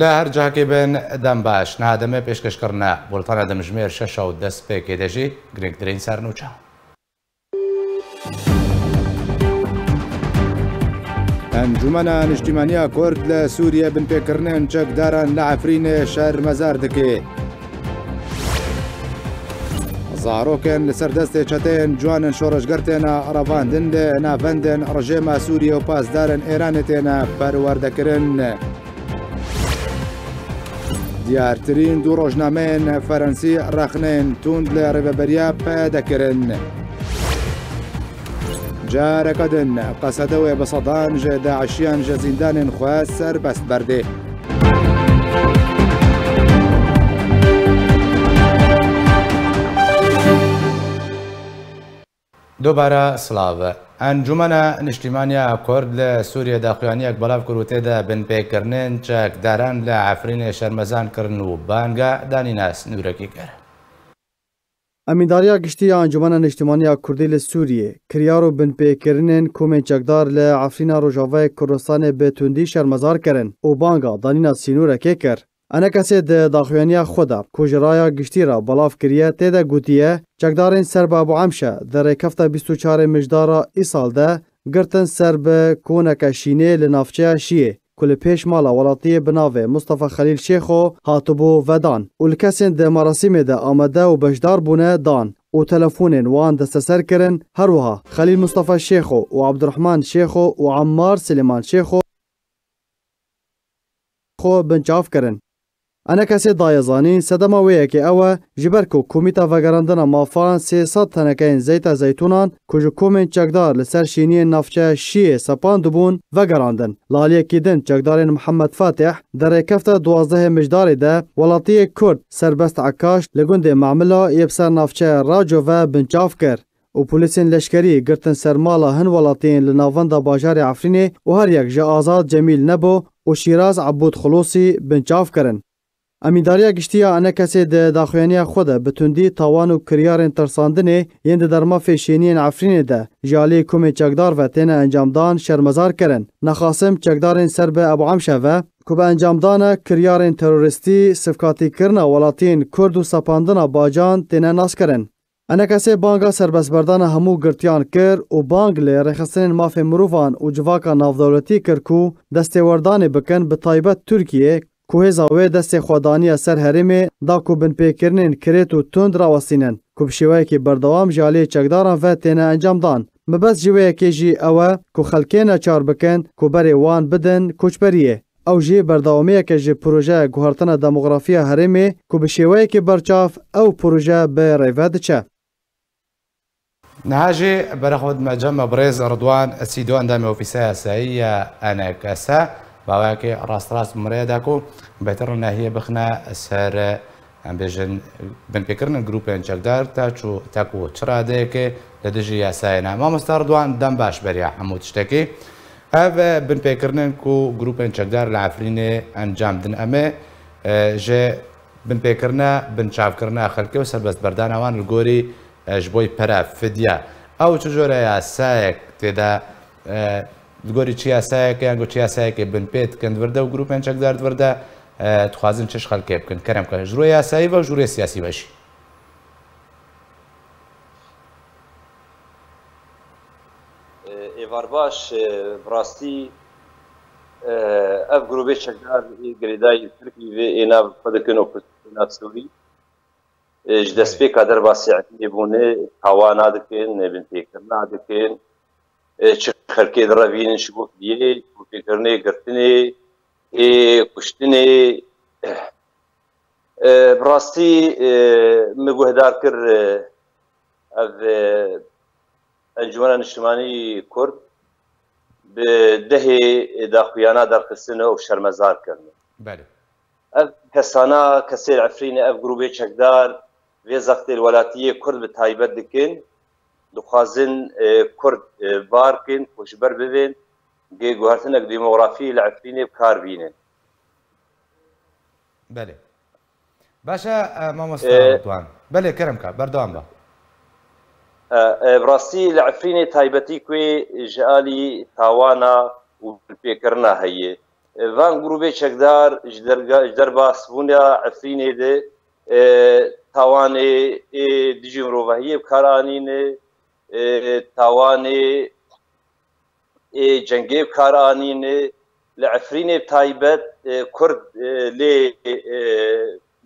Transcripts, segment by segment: جا که بن دم باش پیشکش بولتان دم جمیر شش و دەست پێکێ دەژی گرنگترین سر سوریه بن کورد لە سووریە چک چەکداران لە مزار مزار دکی دەکەێت. زارۆکن دست چتین جوان جوان شۆڕژگەر تێنە دند نه بندن رجیم سوریه و پاسدارن ئێرانێ تێنە کردن دیارترین دو ڕۆژنامەیەن فرانسی رخنن توند و ڕێبەبەریا پێدەکردن. جارەکەدن قەسەدەوەی بە سەدان ژێ داعشیان ژە زیندانێن خوا سەر ل سوریه کورد لە کروته داخوانیەک بن پیکرنن چک دارن ل عفرین شرمزان کرن و بانگا دانی ناس نورکی کرد. امیداریا گشتی نشتمانی کردی ل سوریه کریارو بن پیکرنن کوم چکدار ل عفرین ئەفرینا کردستان به تندی شرمزار کرن و بانگا دانی ناس نورکی کرد. انا کسی ده داخوانی خودا کجرای گشتی بلاف کریه تیده گوتیه چکدارین سر با ابو عمشه در کفته 24 مجدارا ای سال ده گرتن سر به کونک شینه لنافچه شیه کل پیش مالا ولاتی بناوه مصطفى خليل شيخو هاتبو ودان اول کسی ده مراسیم ده آمده و بشدار بونه دان و تلفونين وان دستسر کرن هروها خلیل مصطفى شيخو و عبد الرحمن شيخو و عمار سليمان شيخو خو بنچاف کرن ئەنەکەسێ دایەزانی سەدەما وەیەکی ئەوە ji ber ku Komîta Vegerandina Mafan sê sed tenekeyên zeyta zeytûnan ku ji komên çekdar li ser şîniyên navçeya şiyê sepan dibûn vegerandin. Laliyekî din çekdarên Mihemed Fatih derêkefta duwazdehê mijdarê de welatiyê Kurd serbest Ekaş li gundê mamila yepser navçeya Raco ve binçav kir. û polîsên leşkerî girtin sermala hin welatiyên li navanda bajarê Efrînê û her yek ji azad Cemîl Nebo û Şîraz Abbud Xulosî binçav kirin. Emîdariya giştiya enekesê di daxuyaniya xwe de bi tundî tawan û kiryarên tirsandinê yên di derma fêşîniyên Efrînê de ji aliyê komê çekdar ve têne encamdan şermezar kirin. Nexasim çekdarên ser bi Ebu Emşe ve ku bi encamdana kiryarên teroristî sifkatîkirina welatiyên Kurd û sapandina bacan têne nas kirin. Enekesê banga serbestberdana hemû girtiyan kir û bang li rêxistinên mafê mirovan û civaka navdewletî kir ku destêwerdanê bikin bi taybet Tirkiye کوه زاوی دست خودانی سر حرمه دا کو بن پیکرنین کریت و تند را وسینن کوب شوی بردوام جالی چکدار و تنه انجام دان مبس جوی کی که اوا کو خلکینا چار بکن وان بدن کوچ بریه او جی بردوامی کی جی پروژه گوهرتن دموگرافی حرمه کو بشوی کی برچاف او پروژه به ریواد چه نهاجی برخود مجمع بریز اردوان سیدو اندامی اوفیسه سعی انکسه باواکێ راست راست و بهتر نهیه بخنا سەرە سر بن پێکردن گروپێن چەکدار تا چوو تەک و چرادەیەکێ لە دژی ما مستار دوان دم باش بەریا هەموو شتێکی او بن که کو گروپێن چەکدار لە ئافرینێ ئەنجامدن ئەمێ ژێ بن پێکردە بن چاافکردنا و سەربەست بەردانەوان لە بۆی فدیا او چ جۆرە دگۆری چیاسایەکە یان گۆ چیاسایەکە بن پێت کەند وەردە و گروپیان چەکدار وەردە دخوازن چش خەڵکێ بکەن کەرم کە ژووە یاسایی بە ژووری سیاسی بەشی ئێوار باش ڕاستی ئەف گروبێ چەکدار گرێدای ترکی وێ ئێنا پدەکەن و ناچوری ji destpêka derbasî bûnê tawa nadikên nebin pêkir nadikên چه در رفین شگوف دیه کوکی کرنه گرتنه اه، کشتنه اه، براستی اه، دار کر از انجمن اجتماعی کرد به ده داخویانا در خسنه و شرمزار کرد بله اف کسانا کسی عفرین اف گروه چکدار وی زخت الولاتیه کرد به تایبت دکن دخازن اه، کرد اه، بارکن خوشبر ببین گه گوهرتنک دیموغرافی لعفرینی بکار بینه بله باشا اه، مامۆستا توان بەێ کەرمکە بەردەوام بە ڕاستی لە عفرینی تایبتی که ژعالی تاوانە و پێکردنا هەیە ڤان گروبێ چەکدار دەرباس بوونیا ئەفرینێ دێ تاوانێ دژی مرۆڤهەیە بکارانینێ تاوانê ê cengê kar anîne li Efrînê taybet Kurd lê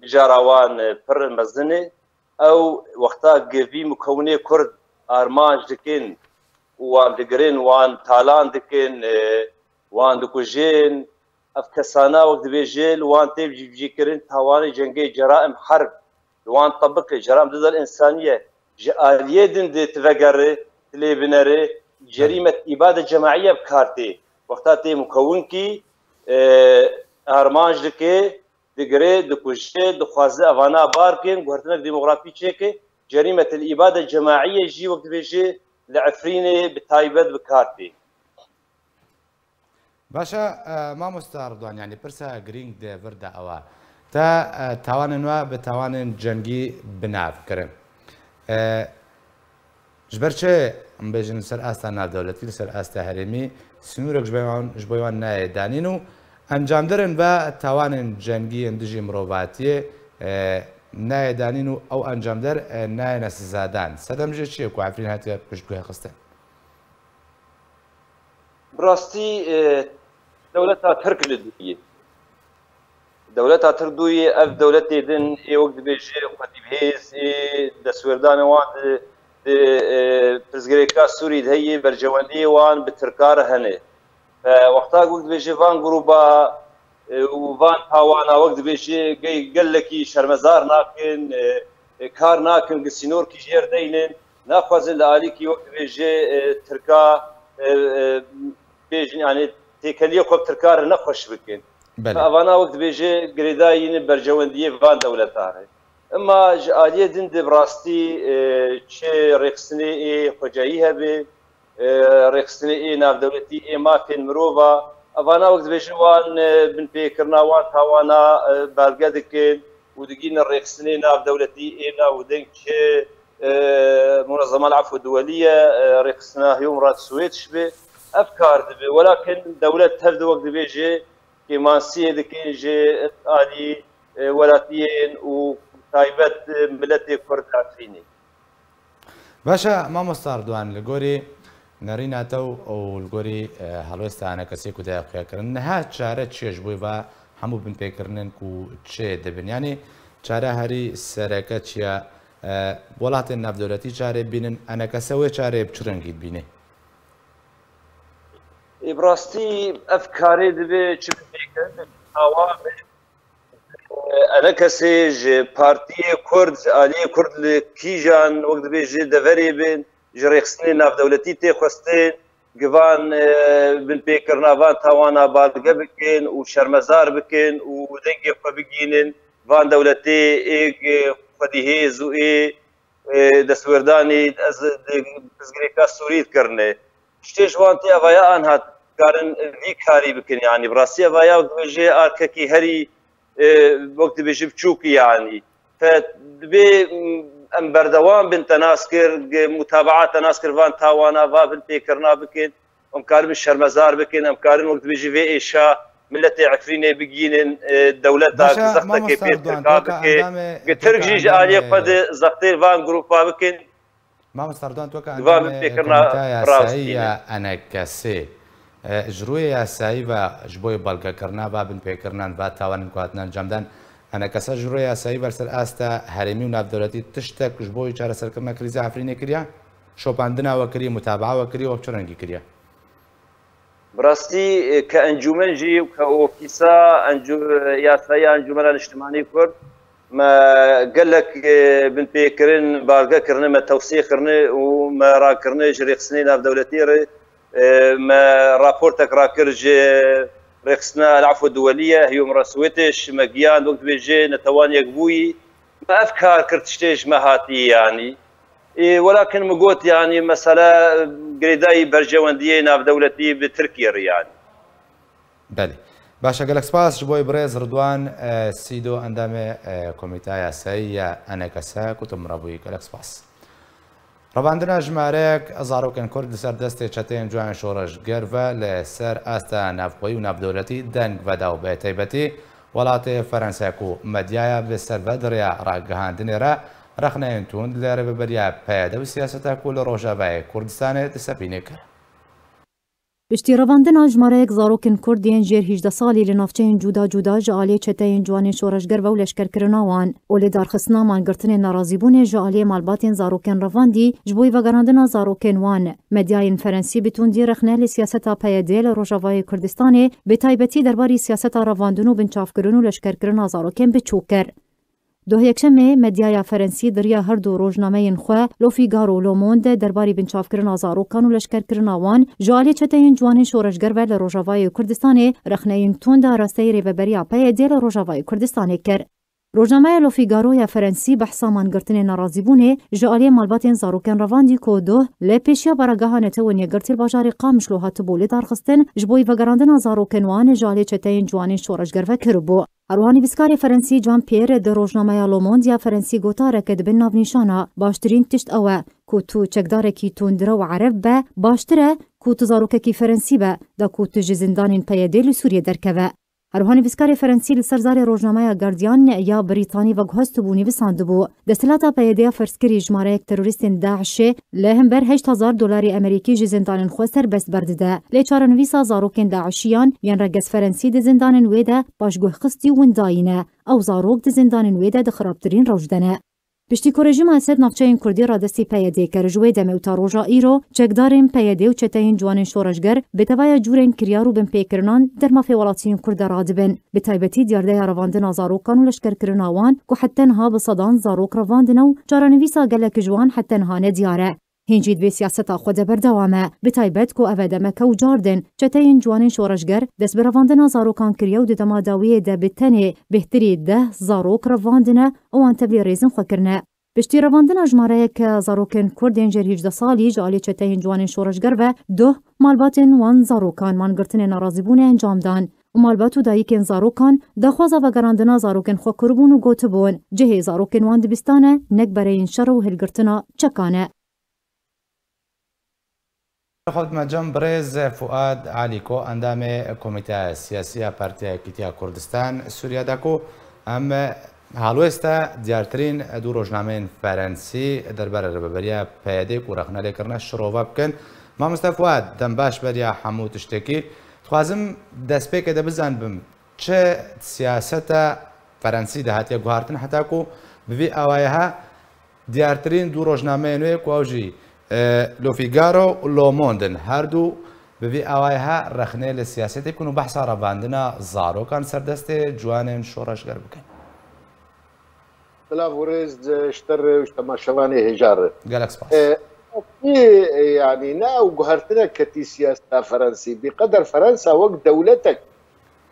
bijara wan pir mezinê ew wexta gevî mukewnê Kurd armanj dikin wan digirin wan talan dikin wan dikujên ev kesana wek dibêje li wan tê civcîkirin tawanê cengê cera'im herb li wan tabikê cera'im dizal insaniye ji aliyê din dê tivegere tilê binere جريمة إبادة جماعية بكارتي وقتا تي مكون كي أرمانج لكي دقري دكوشي دخوازة أفانا باركين قهرتنا ديموغرافي تشيكي جريمة الإبادة الجماعية جي وقت بيجي لعفريني بتايبت بكارتي باشا ما مستعرضان يعني برسا جرينج دي بردا أوا تا تاوان نوا بتاوان جنگي بناف كرم ji ber çi em bêjin ser asta navdewletî li ser asta herêmî sinûrek ji ji bo wan nayê danîn û ئەنجامدرن بە تاوانên cengiyên dijî mirovatiye nayê danîn û ew ئەنجامder nayene sizadan sedem ji çiye ku efrîn hatiye piştguya xistin Birastî dewleta Tirk li duyê Devlet hatırduyu ev devlet edin, e ok dibêje xwedîbhêz ê destwerdana wan di pirzgirêka Sûrî de heye bercewendiyê wan bi tirkar hene. Wexta wek dibêje van gruba û van pawana wek dibêje gey gelekî şermezar nakin, kar nakin, gisînorkî ji yer deynin, naxwazin li alîkî wek dibêje tirka bêjin yani têkeliye xwe bi tirkar nexweş bikin. بله اوانا وقت بيجي قريدا يني برجوان دي فان دولة تاري اما جاليه دين دي براستي إيه، چه ريخسني اي خجايها بي إيه، ريخسني اي ناف دولتي اي ما في المروفا اوانا وقت بيجي وان إيه، بن بيكرنا وان هاوانا بالقدك ودقين الريخسني ناف دولتي اي نا ودنك منظمه العفو الدوليه ريخسنا هيوم رات سويتش بي افكار دبي ولكن دوله تهفد وقت بيجي کێماسیە دەکەژێ ئالی وەلاتیەن و تایبەت ملەتێک کوردافینی باشە مامۆستار دوان لە گۆری نەڕیناتە و ئەوگۆری هەڵوێستانە کەسێک و دایقیەکردن نەها چارە چێش بووی بە هەموو بنپێکردن و چێ دەبنیانی چارە هەری سەرەکە چیە وڵاتێن نافدۆرەتی چارێ بینن ئەنەکەسەوەی چارێ بچرنگیت بینێ براستی اف کاری دبی چه بکنه عوامل انا کسی ج پارتی کرد علی کرد کیجان وقت به ج دوری بین ج رخصنی ناف دولتی تی خوسته گوان بن پیکر ناوان تاوانا بالگه بکن و شرمزار بکن و دنگی خو بگینن وان دولتی ایگ خودیه زوئی دستوردانی از دزگریکا سورید کرنه شتێژوان تێڤیا ئەان هاتکارن اه، وی کاری بکن ینی بڕاستی ئەڤیا و دوێژێ ئارکەکی هەری اه، وەک دەبێژی بچووکی یانی دبێ ئەم بەردەوام بن تەناس کرد متابعات تەناس کردوان تاوانە وا بن پێکردنا بکەن ئەم ام بن وقت بکەن ئەم کارن ملت دبێژی بگین دولت ملەتی عفرینێ بگینن اه، دەولەت زەختەکە پێ ترژیژ ئالیە پد زەختێ وان گروپ بکەن مامۆستاردان انا كسي أه، جروي يا بە ژ بۆی كرنا بابن پێکردان با تاوانن کواتنان جامدان ئەنە کەسە ژڕۆی یاسایی بەرسەر ئاستە هەرێمی تشتك جبوي تشتێک ژ بۆی چارەسەرکردمە کریزی ئافرینە کردیا شۆپاندناوەکری متاباوەکری وە چرەنگی کردیا. بڕاستی کە ئەنجومەنجی و کە يا اه، یاسایی ئەنجومەرە الاجتماعي کورد ما قال لك آه، بن بيكرين بارقا كرني ما توسيع كرني وما را كرنا جري خصني ناف دولتي آه، ما رابورتك را كرج رخصنا العفو الدولية هي مرا سويتش ما قيان وقت بيجي نتوان قبوي ما افكار كرتشتيش ما هاتي يعني إيه ولكن مقوت يعني مسألة قريداي برجواندية في دولتي بتركيا يعني بلي باشا جالكس باس جبوي بريز رضوان آه، سيدو اندامي آه، كوميتايا يا سي انا كسا كتم ربوي جالكس باس رب عندنا جمارك ازارو كان كرد سر دستي چتين جوان شورج جرفا لسر استا نافقوي وناف دولتي دنگ وداو بيتي بتي ولات فرنسا كو مديايا بسر بدريا راقهان دنيرا رخنا انتون لربي بريا بيدا بسياسة كل روشا باي كردستان تسابيني كرد Պշտիրավանդն աժմարայեք զարոքին Քուրդիեն ջեր 18 սալի լնավչեին ջուդա-ջուդա ժալի չետեին ջուանին շորաշգրվա ու լեշկերկրնավան։ Օլի դարխսնամ անգրտնեն նարազիբունե ժալի մալբատին զարոքին ռավանդի ջբույ վագարանդնա զարոքին վան։ Մեդիային ֆրանսի բիտունդի ռխնելի սիասետա փայդել ռոժավայի Քուրդիստանի բետայբեթի դարբարի սիասետա ռավանդունու բնչավկրնու լեշկերկրնա զարոքին բչուկեր։ دۆهەکشەمێ مەدیایە فەرەنسی دەریا هەردوو ڕۆژنامەیەن خوێ لۆفی گار و لۆمۆندە دەرباری بنچافکردن ئازارۆکان و لەشکەرکردناوان ژالی چەتەین جوانی شۆڕژگەرە لە ڕۆژاوای کوردستانی رەخنەین تۆندا ڕاستەی ڕێبەبەریا پەیە دێ لە ڕۆژاوای کوردستانی کرد ڕۆژنامەیە لۆفیگارۆیە فەرەنسی بەحسامان گرتنێ ناڕازیبوونێ ji aliyê malbatên zarokên revandî ku doh lê pêşiya baragehanetewên yegirtir bajarê qamiş lo hatibû lê darxistin ji bo vegerandina zarokên wanê ji aliyê çeteyên ciwanên şoreşgerve kiribû Erwanî vîskarê Ferensî Can Pierre di rojnameya Lomondiya Ferensî gotareke dibin navnîşana baştirîn tişt ew e ku tu çekdarekî tundira û ereb be baştir e ku tu zarokekî Ferensî be da ku tu ji zindanên peyedê li Sûriyê derkeve. ڕوانویسکاری فەرەنسی لەسەر زاری ڕۆژنامەیە گردیان یا بریتانی وەک هەست و بوونیویسان بوو دەسلاتە پەیدەیە فەرسکری ژمارەیەک تەروریستین داعشێ لە هەمبەر هزار دلاری ئەمریکی ژ زندانن خۆسەر بەست بەردەدا لێ چارەنویسا زارۆکێن داعشیان یان ڕەگەز فەرەنسی دە زندانن وێدا پاشگوهخستی ونداینە ئەو زارۆک دە زندانن وێدا دە خراپترین ڕەوژدەنە Piştî ku rejima sed navçeyên Kurdî radestî peyedê kir ji wê demê ta roja îro çekdarên peyedê û çeteyên ciwanên şoreşger bi tevaya curên kiryar û binpêkirinan derma fê welatiyên Kurd de radibin. Bi taybetî diyardeya revandina zarokan û leşkerkirina wan ku hetten ha bi sedan zarok revandina û caranivîsa gelek ji wan hetten hane diyar e. هنجید به سیاست خود برداومه به تایبت کو کو جاردن چطه این جوان شورشگر دست به رواندن زاروکان کریو ده دماداوی ده بتنه بهتری ده زاروک رواندنه اوان تبلی ریزن خو کرنه. بشتی رواندن اجماره که زاروکن کردین جر هیجده سالی جالی چطه این جوان شورشگر و دو مالبات وان زاروکان من گرتن بونه انجام دان. و مالباتو دایی کن زاروکان دخوازا و گراندنا زاروکن خو و گوتبون جهی زاروکن وان دبستانه نک برای این شر و هلگرتنا چکانه. خدمت برز فؤاد کو، اندام کمیته سیاسی پارتیا کتیا کردستان سوریه دکو ام حالو دیارترین دو روشنامه فرنسی در بر رببریا پیاده کو رخنه کردن شروع بکن ما مصطفی فؤاد دم باش بریا حمو تشتکی خوازم دست پی که بزن بم چه سیاست فرنسی ده هاتیا گوهارتن حتی کو بوی اوایها دیارترین دو روشنامه نوی کو لو فيغارو لو موندن هردو ببي اوايها رخنه ل سیاست بکن و بحثا باندنا زارو كان سردست شورش شورشگر بکن بلا ورز شتر شواني هجار گالکس پاس يعني نا وقهرتنا كتي سياسة فرنسي بقدر فرنسا وقت دولتك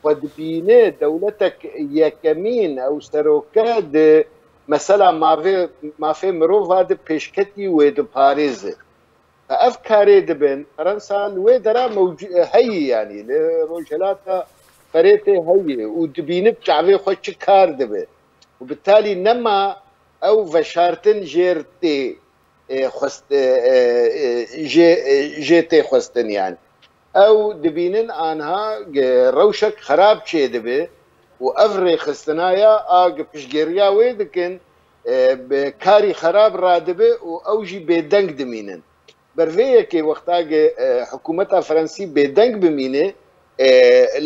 ودبينه دولتك يكمين او سروكاد Mesela mafê mafê mirova di pêşketî wê diparêze. Ev karê dibin Fransa li wê dera heyî yanî li rojhilata Ferêtê heyî û dibînib çavê xwe çi kar dibe. û bitalî nema ew veşartin jêr tê jê tê xwestin yan. Ew dibînin anha rewşek xerab çê dibe, و ئەڤڕێ خستنایە ئاگ پشتگێریا وێ دکن کاری خراب ڕادبێ و ئەوژی بێدەنگ دمینن بەرڤەیەکی وەختاگە حکوومەتە فەرەنسی بێدەنگ بمینێ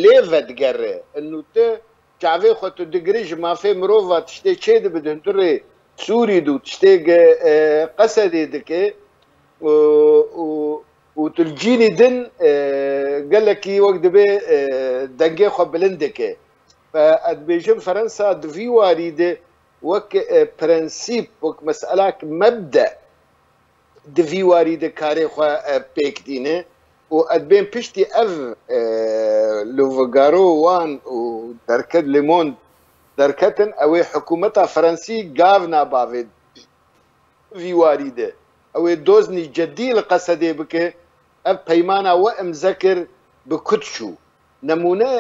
لێ ڤەدگەڕێ نوتە چاوێ خۆ تو دگریژ مافێ مرۆڤ تشتێ چێ دبدن توڕێ سووری دوو تشتێک قەسە دێ دکێ و تجینی دن گەلکی وەک دەبێ دەنگێ خۆ بلند دەکێ ادبيجن فرنسا دفي واريده وك برنسيب وك مسألك مبدأ دفي واريده كاري خوا بيكتينه و ادبين بشتي اف لوفغارو وان و دركد ليمون دركتن اوي حكومتا فرنسي غافنا بافيد في واريده اوي دوزني جدي لقصدي بك اف بيمانا وام ذكر بكتشو نمونه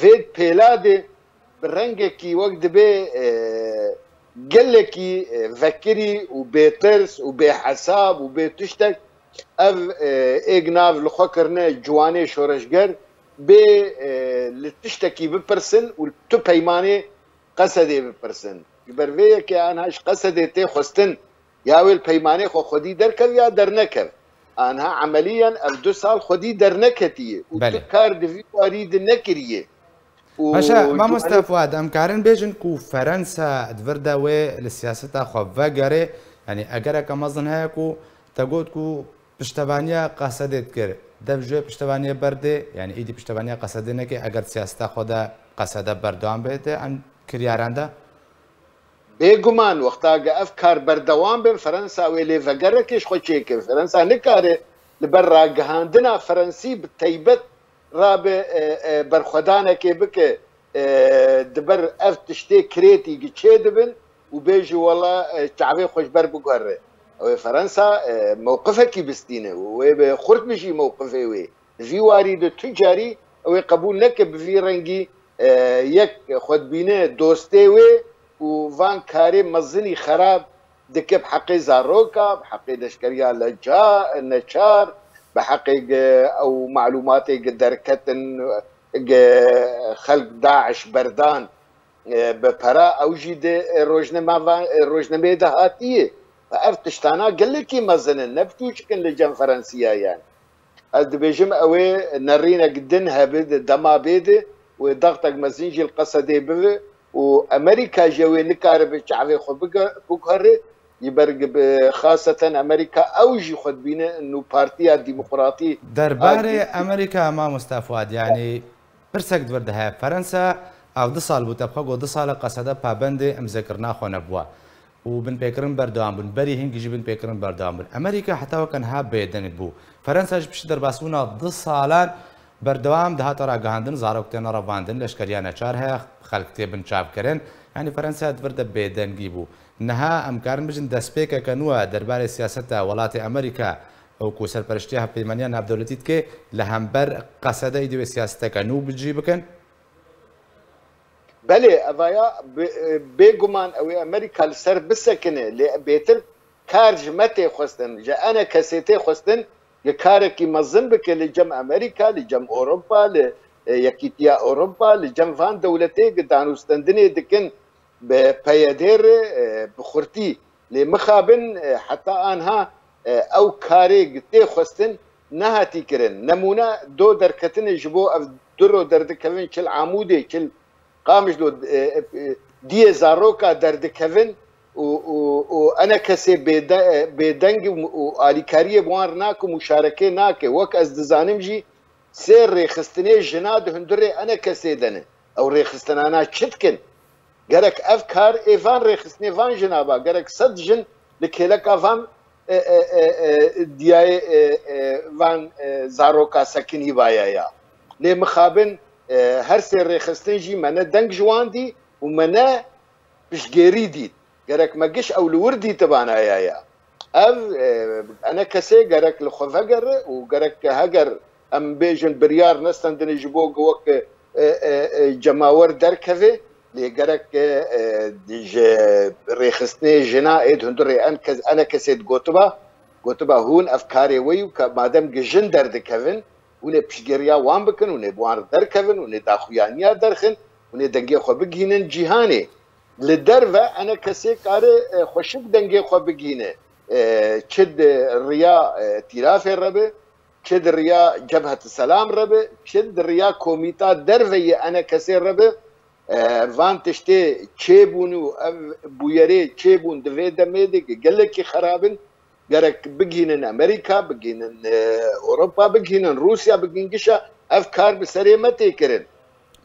زێد پێلادێ ڕەنگێکی وەک دەبێ گەلێکی ڤەکری و بێترس و بێحەساب و بێ تشتێک ئەv ئێگناو li xwekirine ciwanê şoreşger bê li tiştekî bipirsin û tu peymanê qesedê bipirsin. Ji ber vê yekê an heş qesedê tê xwestin ya wê peymanê xwe xwedî derkev ya dernekev. انها عمليا اف دو سال خودی در نکتیه و بله. تو کار دوی باشا ما مستفاد ام كارن بيجن کو فرنسا دورده و لسیاست خواه وگره یعنی اگر اکا مزن های کو بشتبانيا کو پشتبانی قصدت کر دب جوی پشتبانی برده یعنی ایدی پشتبانی قصده نکه اگر سیاست خود قصده بردوان بیده ام کریارنده بێگومان وەختاگە ئەف کار بەردەوام بن فەرەنسا وێ لێڤگەرەکیش خۆ چێکرد فەرەنسا نکارێ لەبەر ڕاگەهاندنا فەرەنسی تەیبەت ڕابێ بەرخۆدانەکێ بکە دبەر ئەف تشتێ کرێتی گچێ دەبن و بێژی وەڵە چاوێ خۆشبەر بگەڕێ ئەوێ فەرەنسا مووقفەکی بستینە وێ بێ خورد بژی مووقفێ وێ ڤیواری دە توجاری ئەوێ قبول نەکە بڤی ڕەنگی یەک خودبینە دۆستێ وێ و وان کاری مزنی خراب دکه بحقی زاروکا بحقی لشکریا لجا نچار بحقي او معلوماتي دركتن خلق داعش بردان اه، بپرا او جید روزنامه روزنامه ده هاتیه اف تشتانا گله کی مزن نفتو چکن لجن فرنسيا يعني از دبيجم اوي نرينا قدن هبد دما بيد وضغطك مزنجی القصدي بذ و امریکا جوی نکاره به شعب خود بگره يبرق خاصتا امریکا امریکا خود بینه بينا أنه درباره در دربار امریکا ما مستفاد یعنی برسك دورده فرنسا او دو سال بود بخواه و دو سال قصده پابند امزکرنا خونه بوا و بن پیکرن بردوام بون بری هنگی جی بن پیکرن بردوام بون امریکا حتی وکن ها بیدن بو فرنسا جی در باسونا دو سالان بەردەوام داهاتە ڕگەاندن زارۆکتێنە ڕەواندن لەشکریانە چار ہے یعنی بن چاپکردن بیدنگی فەرەنسا نها بێدەنگی بوو دست ئەمکارن کنوا درباره سیاست ولات امریکا او ئەمریکا ئەوکو ها پیمانیان نابدەولەتیت که لە هەمبەر قەسەدەی سیاست سیاست کنو بجی بله، اویا ئەڤیا او امریکا لسر بسکنه، لی بیتر بێتر کارژمەتێ خوستن جە انا کسیته خوستن یەکارێکی مەزن بکە لە جەم ئەمریکا لە جەم ئۆرۆپا لە یەکیتیا ئۆرۆپا لە جەمفان دەولەتەیەکە دانوستندنێ دکن بە پەیەدێر بخورتی لێ مخابن حتا ئاها ئەو کارێک تێ خوستن نهاتی کردن نمونە دۆ دەرکەتن ji بۆ ئەف درۆ دەردەکەون چل عمودێ چل قامش دۆ دیێ زارۆکە دەردەکەون و ئەنە کەسێ بێدەنگ و ئالیکاریە بوار ناکەم و شارەکەی ناکە وەک ئەس دەزانم ژی سێ ڕێخستنێ ژنا هەندرێ ئەنە کەسێ دەنێ ئەو ڕێخستنانە چتکن گەرەك ئەف کار ئێڤان ڕێخستنێ ڤان ژنابا گەرەك سەد ژن لە کێلەکەڤان دیایە ڤان زارۆکا سەکنی وایە لێ مخابن هەر سێ ڕێخستنجی مەنە دەنگ ژواندی و مەنە پشتگێری دیت او الوردي تبعنا يا يا ئەو آه، انا كسي جرك لە خۆڤەگەر و گەرەک هەگەر ئەم بێژن بریار نەستەندنی ji بۆ وەک لي جرك آه، آه، ديج ريخسني جنا ايد هندري ئەم كز انا كسيت گوتبە گوتبە هون افكاري وي و کە مادەم گژن دەردەکەون ونێ وان بکن و نێبوار دەرکەون و نێ داخویانیا درخن و نێ دەنگێ خۆ بگینن لدر و انا کسی کار خوشک دنگه خو بگینه چد ریا تیراف ربه چد ریا جبهت سلام ربه چد ریا کومیتا وی انا کسی ربه وان تشتی چه بونو بویره چه بون دوی دمه که گله که خرابن گرک بگینن امریکا بگینن اروپا بگینن روسیا بگینگشا افکار به سریمتی کرن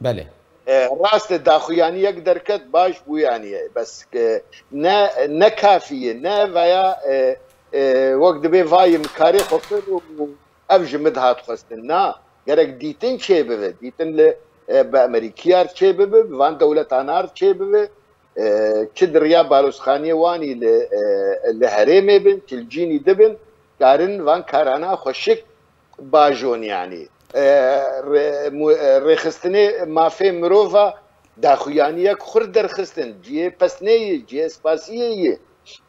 بله راست ڕاستە داخویانیەک دەرکەت باش بوویانە بەس نەکافیە نەڤیا اه، اه، وەک دەبێ ڤایم کاری خۆکر و ئەو ژمت هاتخواستن نا گەرەک دیتن چێ ببێت دیتن لە اه، بە ئەمریکیار چێ ببێ بوان دەولەتانار چێ ببێ چ دریا بارۆسخانیە وانی لە هەرێمێ بن تلجینی دبن کارن وان کارانە خۆشک باژۆنیانی ڕێخستنێ مافێ مرۆڤە داخویانیەک خورد دەرخستن جێ پستنەیە جێ سپاسیەیە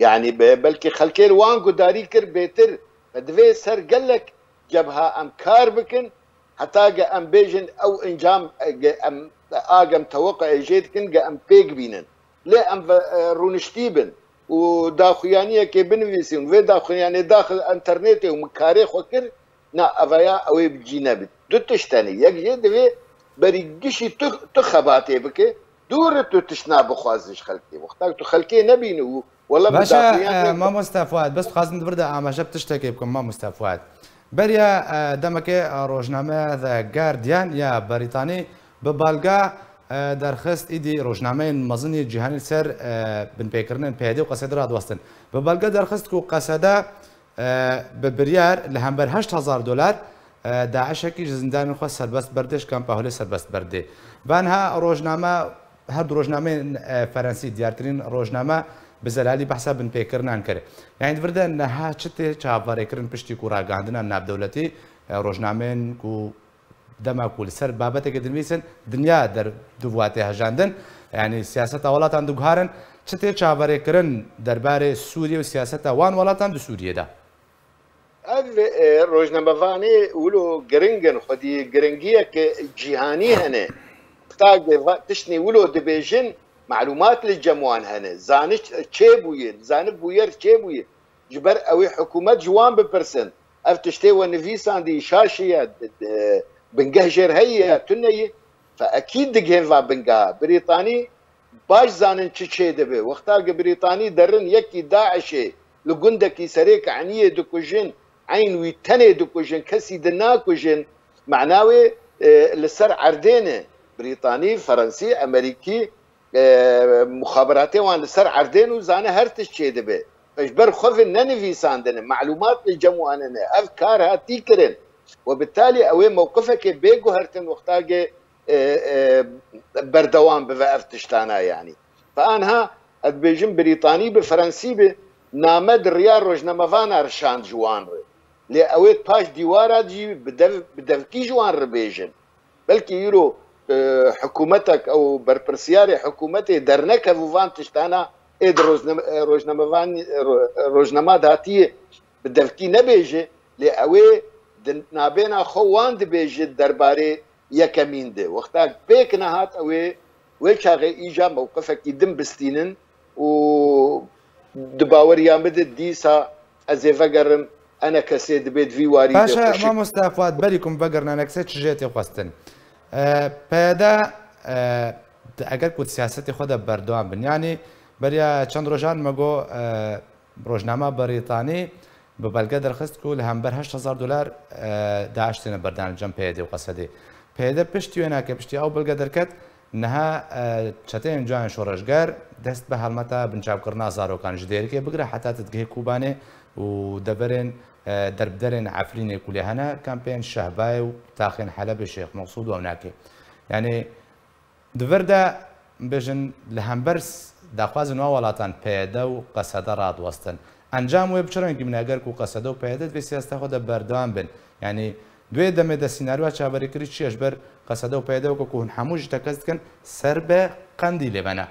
یعنی بەلکی خەلکێر وان گوداری کرد بێتر بە دوێ سەرگەلک جەبها ئەم کار بکن هەتاگە ئەم بێژن ئەو ئەنجام ئاگەم تەوەق ئەژێتکن گە ئەم پێک بینن لێ ئەم ڕونشتی بن و داخویانیەکێ بنویسین وێ داخویانێ داخل ئەتەرنێتی و مکارێ خۆ کرد نا أفايا أو يبجينا بيت دو تشتاني يجي دوي بري جيشي تخباتي بك دور تو تشنا بخوازش خلقي وقتاك تو خلقي نبينو ولا باشا اه، ما مستفاد بس خازم تبرد أما شاب تشتكي بكم ما مستفاد بريا اه، دمك روجنامة ذا جارديان يا بريطاني ببالغا اه، درخست ايدي روجنامة مزني جهاني سر بن بيكرنن بيدي وقصد راد وستن ببالغا درخست كو قصده به بریار لە بر هزار دلار داعشێکی سربست سربست سربەست بەردێش کامپاهولێ سربست برده بانها هر دو ڕۆژنامە فەرەنسی دیارترین ڕۆژنامە زلالی بەحسا بن پێکردان کرد یعنی ورده نه نەها چتێ کردن پشتی دولتی ڕاگاندنە کو دما کول سر بابت بابەتێکە دەنویسن دنیا دواتێ هەژاندن یعنی سیاست وڵاتان دوگوهارن چتێ چاوەڕێکردن دەربارەی سوریه و سیاست وان وڵاتان دو ده وانی ولو گرنگن خودی گرنگیه که جهانی هنه تاگ تشنی ولو دبیجن معلومات لجموان هنه زانش چه بوین زانب بویر چه بوین جبر اوی حکومت جوان بپرسن اف تشتي ونفيسان دي شاشية بنقهجر هي تنية فأكيد دیگه و بنگه بريطاني باش زانن چه چه دبه وقتا بريطاني درن يكي داعشي لقندكي سريك عنيه دكوجين عین وی تنێ دکوژن کەسی دناکوژن معناوێ اه، لەسەر عردێنێ بریتانی فەرەنسی ئەمریکی اه، مخابراتێوان لەسەر عردێن و زانە هەرتش چێ دەبێ ئەش بەر خۆفن نەنویساندنە معلومات جەموانەنێ ئەف کار هاتی کردن وبالتالي ئەوێ مووقفەکێ بێگو هەرتن وەختاگێ اه، بەردەوام بە ئەف تشتانە یعنی فانها ئەدبێژم بریتانی بە فەرەنسی نامد نامەد ڕیا ڕۆژنەمەوان هەرشان جوان ڕێ لێ ئەوێت پاش دیوارادجی دەفکی جوان ڕبێژن بەلکی ئیرۆ حکوومەتك ئەو بەرپرسیاری حکوومەتی دەرنەکە ووان تشتانە ئێ ڕۆژنەما داتیە دەفکی نەبێژێ لێ ئەوێ نابێنا خۆوان دەبێژێت دەربارەی یەکەمین دێ وەختا پێک نەهات ئەوێ وێ چاغێ ئیجا مەوقفەکی دم بستینن و دباوەریان بدە دیسا ئەزێڤەگەرم انا كسيد بيت في ویواری باشا ما مستافات بەریکم بەگەرنانە کەسێ چژێتی خواستن پێدا ئەگەر کووت سیاستی خۆدا بەردەوام بنیانی بەریا چەند ڕۆژان مەگۆ ڕۆژنامە بريطاني ببلغه درخست كو لهم بر هەمبەر هزار دلار آه، داشتێنە بەردانجەم پێدە و قەسەدی پێدە پشتی وێناکە پشتی ئەو بەلگە دەکەت نەها آه، چەتەیان جوان شۆڕژگەر دەست بە هەڵمەتە بنچابکردنا زارۆکان ژدێرکێ بگرە حتاتت گەی کوبانێ و دەبەرێن دەربدەرێن عفرینێ کولی هەنا کامپین شەهبای و حلب حەلە بە شێخ يعني و بجن یعنی دڤەردا بێژن لە هەمبەرس داخوازن وا وڵاتان پیدا و انجام ڕادوەستن ئەنجام وێ بچڕێنگی اگر و قصده و پێدەت بێ خود بردوان دە یعنی بن دمه دا دەمێ چه سینناروە چاوەریکردی چیش بر پیدا و کوون کۆکوون هەموو ژتە تکست کن سر به قندی لبنه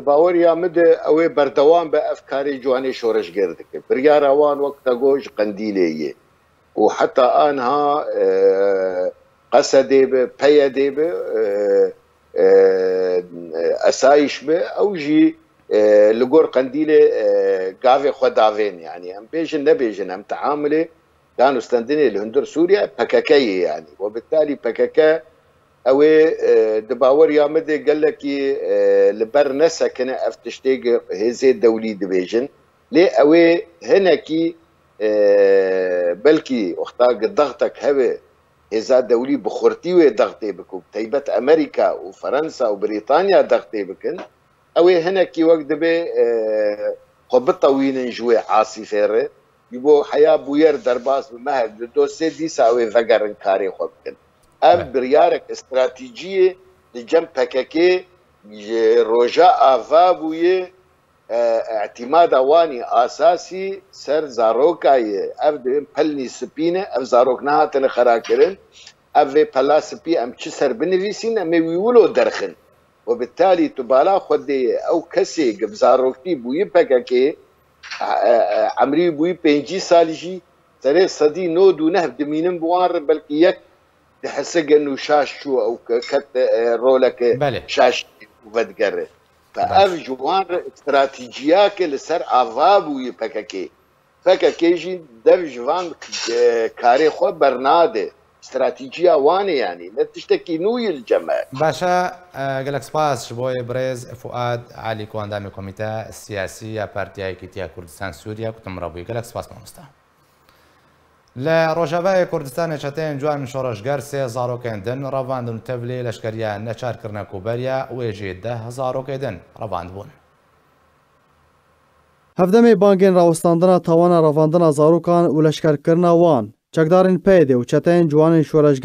باور مده او بردوام به افکار جوان شورش گرد که بریا روان وقت گوش قندیلی یه و حتی آنها قصده اه، به پیده به اه، اسایش اه، به او جی لگور قندیل گاوی خود داوین یعنی هم بیشن نبیشن هم تعامل دانستندنی لهندر سوریا پککیه یعنی و بالتالی پککه ئەوێ دەباوەریامە دێ گەلەکی لەبەر نەسەکنە ئەف تشتێک هێزێ دەولی دەبێژن لێ ئەوێ هەنێکی بەلکی وەختا دەغتەك هەوێ هێزا دەولی بخورتی وێ دەغتێ بکوب تایبەت ئەمریکا و فەەنسا و بریتانیا دەغتێ بکن ئەوێ هەنێکی وەک دەبێ خۆ بتەوینن ژوێ عاسی فێڕێ بۆ حیا بویەر دەرباس بمە دۆ سێ دیساوێ ڤەگەرن کارێ خۆ بکن ام بریارک استراتیجی لجم پککی روژا آفا بویه اعتماد وانی اساسی سر زاروکای اف د پلنی سپینه اف زاروک نه هاتنه خرا کړن اف پلا سپی ام چې سر بنویسین ام ویولو درخن وبالتالي تبالا خود او کسی گب زاروکتی بوی پکه کې عمری بوی پنجی سالجی تره صدی نو دو نه دمینم بوار بلکی یک تحسقن وشاش شو او كت رولك که شاش وبدقره بله. فاف بله. جوان استراتيجياك لسر عذاب ويبككي فككي جي دف جوان كاري خو برناده استراتيجيا وانه يعني لا تشتكي نوي الجماعة باشا قالك سباس شبوي بريز فؤاد علي كواندامي كوميتا السياسية بارتياي كتيا كردستان سوريا كتم ربوي قالك سباس مستعمل لا ڕۆژەبای کوردستانی چەتەیان جوان شۆڕژگەر سێ زارۆکێندن ڕەواندن و تەبلی لەشکریان نەچارکردنە کوبەریا وێژێ ده هزارۆکێدن ڕەواند بوون. هەفتەمەی بانگێن ڕوەستاندنە تاوانە ڕەواندنە زارۆکان و لەشکارکردنا وان. چەکدارن پێدێ و جوان جوانین روزانه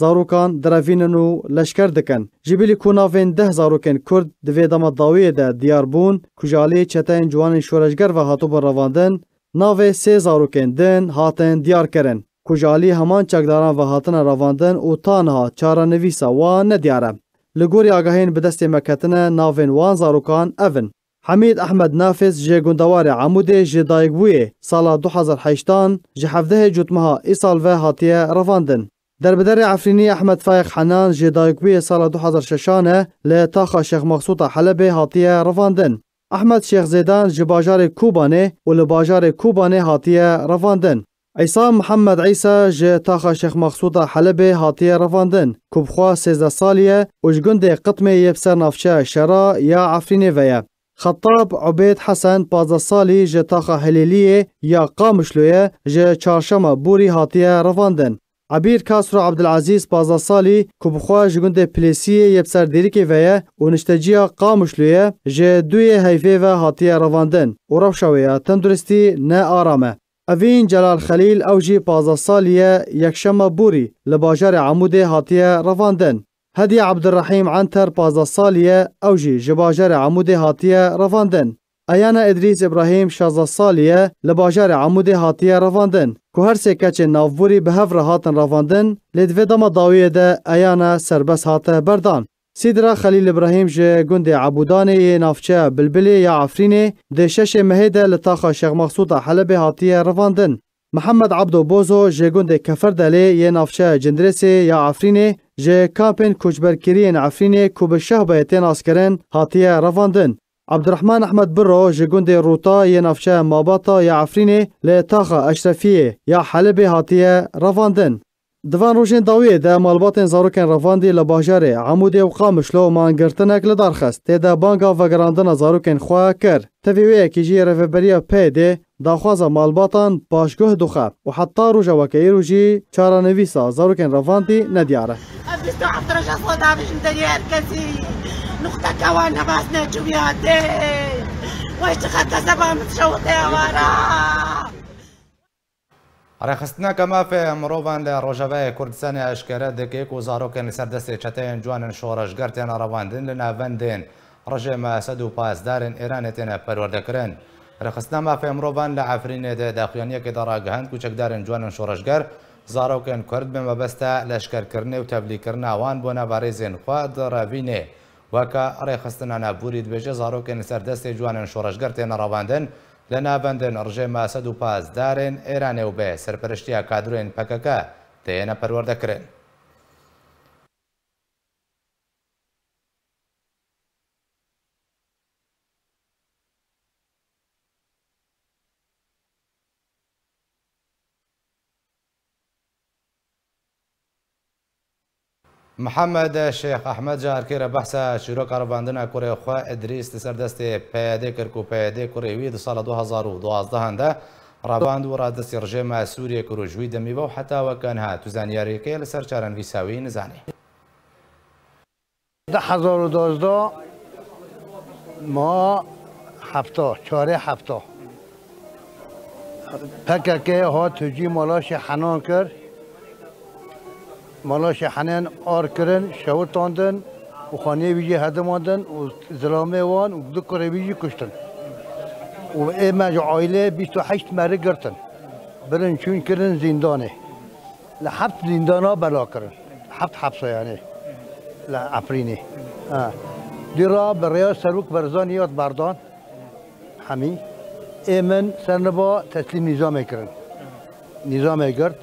زاروکان زارۆکان درەڤینن لشکر دکن دەکەن جیبیلی کوناافێن ده زارۆکن کورد دوێ دەمەداویەدە دیار بوون کوژالەی چەتەن جوانین شۆرەژگەر و هاتوو بە ڕەواندن ناو سه زاروکین دن هاتن دیار کرن کجالی همان چکداران و هاتن رواندن او تانها چارا نویسا و ندیاره لگوری آگاهین به دست مکتنه ناوین وان زاروکان اون حمید احمد نافس جه گندوار عموده جه سال سالا 2018 جه هفته جوتمها ای سال و هاتیه رواندن در بدر عفرینی احمد فایق حنان جه سال دو 2006 ششانه تاخا شیخ مقصود هاتیه رواندن احمد شیخ زیدان جه باجار کوبانه و لباجار کوبانه هاتیه رواندن. عیسی محمد عیسی جه تاخا شیخ مقصود حلب هاتیه رواندن. کوبخوا 13 سالیه و جگند قطمه یبسر نافچه شرا یا عفرینه ویه. خطاب عبید حسن 15 سالی جه تاخا هلیلیه یا قامشلویه جه چارشما بوری هاتیه رواندن. Abir Kasro Abdülaziz Bazasali ku bixwa ji gundê Pilêsiyê yekser dêrikê ve ye û nişteciya Qamuşlûyê ji duyê heyfê ve hatiye revandin û rewşa wê ya tenduristî ne aram e. Evîn Celal Xelîl ew jî pazasaliye yekşema borî li bajarê Amûdê hatiye revandin. Hediye Abdurrahîm Enter pazasaliye ew jî ji bajarê Amûdê hatiye revandin. ایان ادریس ابراهیم 16 سالیه له باجار عمود هاتیه رواندن کو هر سه کچ ناووری به هفر هاتن رواندن لدوی دما داویه ده ایان سربس هاته بردان سیدرا خلیل ابراهیم جه گند عبودانه نافچه بلبلی یا عفرینه ده شش مهیده لطاقه شیخ مقصود حلب هاتیه رواندن محمد عبدو بوزو جه گند کفر دلی یه نافچه جندرسه یا عفرینه جه کامپین کجبرکرین عفرینه کو به شه بیتین آسکرین هاتیه رواندن عبد الرحمن أحمد برو جگند روتا ينافشا نفشه ماباتا یا عفرینه لی تاخا اشرفیه يا حلب هاتيا رفاندن. دوان روجين داوي دا مالبات زاروکن رفاندی لباجاره عمود و قامشلو مانگرتنک لدارخست تیده بانگا وگراندن زاروکن خواه کر. تفیویه که بي رفبریا دا خوازا مالباتان باشگوه دوخه و حتی روژا وکی روژی چارانویسا زاروکن رفاندی ندیاره. نقطەکەوان هەباس نەجویا دێ وەی خەتە زەبام شەوتێوارە. ڕێخستنا کەمافێ مرۆڤان لە ڕۆژەوەی کوردستانی ئاشکرە دەکەیک و زارۆکەن لەسەر دەستی چەتەیان جوانن شۆڕەشگەرتیان ڕەواندن لە ناوەندێن ڕژێ مەسەد و پاسدارن ئێرانە تێنە پەروەردەکردن. ڕخستنا مافێ مرۆڤان لە ئافرینێدە داخوانیەکێدا ڕاگەهند کوچەکدارن جوانن شۆڕەشگەر زارۆکەن کورد بمەبەستە لەشکەرکردنێ و تەبلیکردناوان بۆ نەبارەی زێنخوا دەڕاوینێ. واکە ڕێخستنە نابوریت بێژێ زارۆکێن سەر دەستی جوانن شۆڕژگەر تێنە ڕەواندن لە نابندن ڕژێ ماسەد و پازدارێن ئێرانێ و بێ سەرپەرشتیا کادرێن پەکەکە تێنە پەروەەردەکرێن. محمد شیخ احمد جارکی را بحث شروع کارواندن کره خواه ادریس سر دست پیاده کرد که پیاده کره وی دو سال 2012 هنده راباند و را دست رژیم سوریه کرو جوی دمی و حتی وکن ها تو زنیاری که لسر چارن ویساوی نزانه 2012 ما هفته چاره هفته پککه که ها تجی مالاش حنان کرد مالاش حنان آر کردن شهود تاندن و خانه هدم هدماندن و زلامه وان و دو کره کشتن و ایما عائله بیست هشت مره گرتن برن چون کردن زندانه لحبت زندانا بلا کردن حبت حبسه یعنی لعفرینه دیرا به ریا سروک برزان یاد بردان همی ایمن سرنبا تسلیم نظام کردند نظام گرد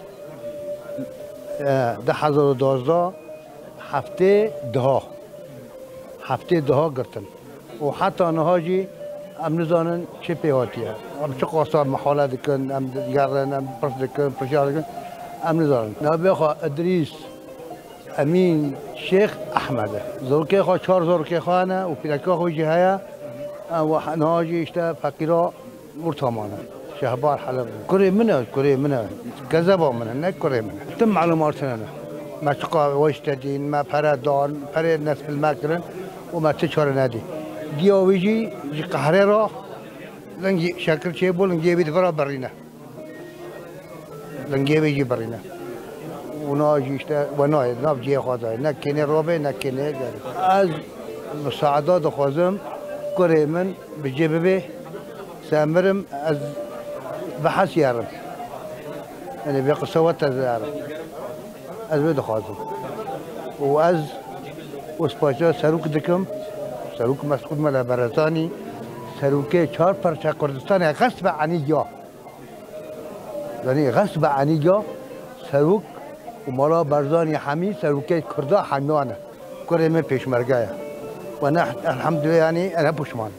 ده هزار و دوازده هفته ده هفته ده گرتن و حتی آنها جی ام ندانن چه پیاتیه ام چه قاصار محاله دکن ام دیگرن ام پرس دکن پرسیار دکن ام ندارن نبی خواه ادریس امین شیخ احمده زرکه خواه چهار زرکه خانه و پیرکه خواه جهه و نهاجی اشتا فقیرا مرتامانه شهبار حلب کره منه کره منه كذبوا منه نه کره منه تم معلوماتنا ما وشت دین ما بردان برد ناس و المكرن وما تشهر نادي ديويجي جی قهره را لنجي شكل شي بول نجي بيت برینه برينا لنجي برینه اونا و اشتا وناي ناب جي خاطر نكني نه نكني از مساعدات خوازم کره من بی سامرم از بحث يعرف يعني بيقصوات يعرف از بده خاطر واز وسپاجا سروك دكم سروك مسعود ملا برزانی سروكي چار پرشا کردستان غصب عني جا يعني غصب عني جا سروك و مالا برزاني حمي سروكي كردا حنوانا کرده من پیشمرگه و الحمد لله يعني انا بشمان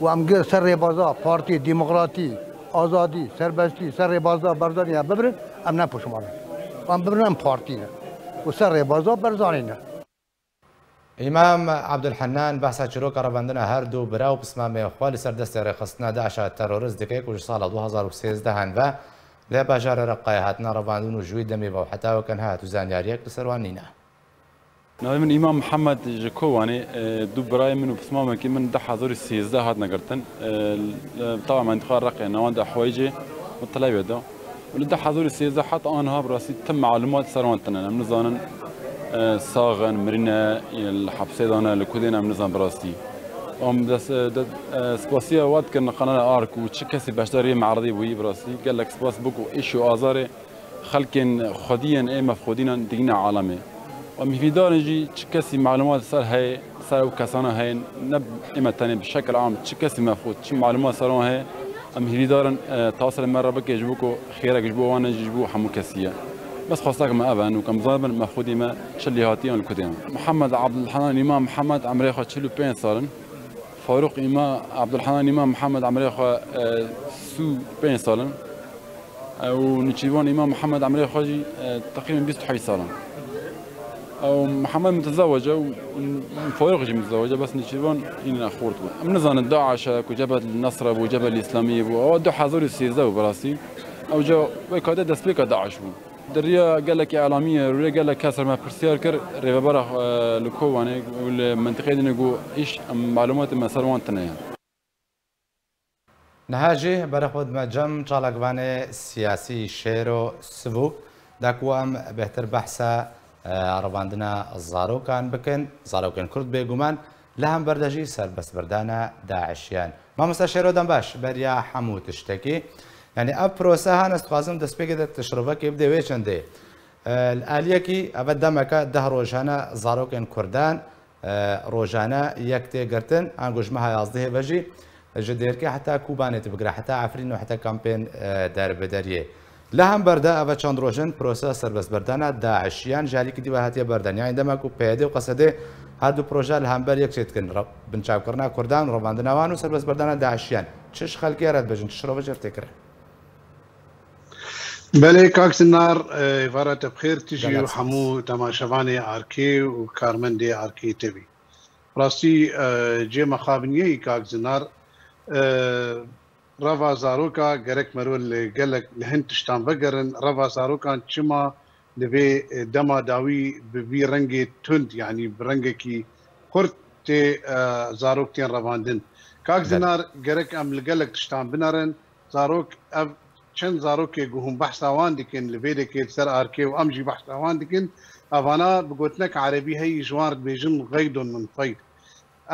و امگر سر بازا پارتی ديمقراطي آزادی سربستی سر بازار برزانی هم ببرن هم پشمانه. هم ببرن هم پارتی نه و سر بازار برزانی نه امام عبدالحنان بحث چرو کاروندن بندن هر دو براو پسمام خوال سر دست رخصنا داعش تروریست دکه کوش سال 2013 هن و لە باژارە ڕقای هاتنا ڕەواندون و ژووی حتا و حتاوەکەن هات و زانیاریەک بەسەروان نینە. نعم من امام محمد جكواني اه، دو براي منو بثمامه كي من دحا زور السيزدا هاد نقرتن طبعا ما انتقال رقي ده حويجي والطلاب يدا ولدا حضور السيزدا حط انها براسي تم معلومات سروانتنا من زانن صاغن اه، مرنا الحبسي دانا لكودينا من زان براسي ام دس سباسيا واد كنا قناه ارك وتشكسي باشداري معرضي بوي براسي قال لك سباس بوكو ايشو ازاري خلكن خديا اي مفقودين دينا عالمي ومن في دارنجي تشكاسي معلومات صار هي صار وكسانا هي نب إما تاني بشكل عام تشكاسي مفقود تش معلومات صاروا هي أم هي دارن آه، تواصل مرة بك يجبوكو خيرك يجبو وانا يجبو حمو كاسية بس خاصك ما أبان وكم ضربا مفقودي ما شلي هاتيان الكتين محمد عبد الحنان إمام محمد عمري خا تشلو بين صارن فاروق إمام عبد الحنان إمام محمد عمري خا آه، سو بين صارن ونتشيفون إمام محمد عمري خاجي آه، تقريبا بيستحي صارن او محمد متزوجه وفارغ متزوجه بس نشيبان ان اخورت من زان داعش وجبهه النصره وجبهه الاسلاميه او دو حضور السيزه براسي او جو وكاده دسبيكا داعش بو دريا قال لك اعلاميه ريا قال لك كسر ما برسيار كر ريبر آه، لكو وانا والمنطقه دي نقول ايش معلومات ما سروان تنيا نهاجي برخود مجم چالکوان سياسي شيرو سبوك سبو دکوام بهتر بحثه ڕەواندنە زارۆکان بکەن زارۆکن کورد بێگومان لە هەم بەردەژی سربەستبردانە داعشیان مامۆستا شێرۆدەم باش بەریا هەموو تشتێکی ینی ئەف پرۆسە هەنەستخوازم دەستپێکێتە تشرڤەکێ بدەوێ چندێ ئالیەکی ئەبە دەمەکە ده ڕۆژانە زارۆکن کوردان ڕۆژانە یەک تێگرتن ئەنگۆژمە هەیازدە هێبەژی ji dêrkê heta Kubanê tu bigre heta Efrîn û heta kampên derbederiyê. لە برده بەردا چند چەند پروسه پرۆسە سربەستبەردانە داعشیان ژالیکی دی یعنی بردن بەردەنیان یعنی دەمەک و پێدە و بر یک پرۆژە کن هەمبەر یەکسێتکن کردن کوردان ڕۆباندناوان و سربەستبەردانە داعشیان چش چش ڕەت بژن تکره؟ بله کاکس نار ڤارەتە تبخیر تیجی و هەموو تەماشەوانی ارکی و راستی جه مخابنیه مخابنی کاکس کاکزنار Rava zaroka gerek merov li gelek li hin tiştan vegerin rava zarokan çima li vê dema dawî bi vî rengê tund yanî bi rengekî xurt tê zaroktên revandin. Kak zinar gerek em li gelek tiştan binarin zarok ev çend zarokê ku hûn behsa wan dikin li vê dekê ser arkê û em jî behsa wan dikin evana bi gotinek erebî heyî ji wan dibêjin qeydun min qeyd.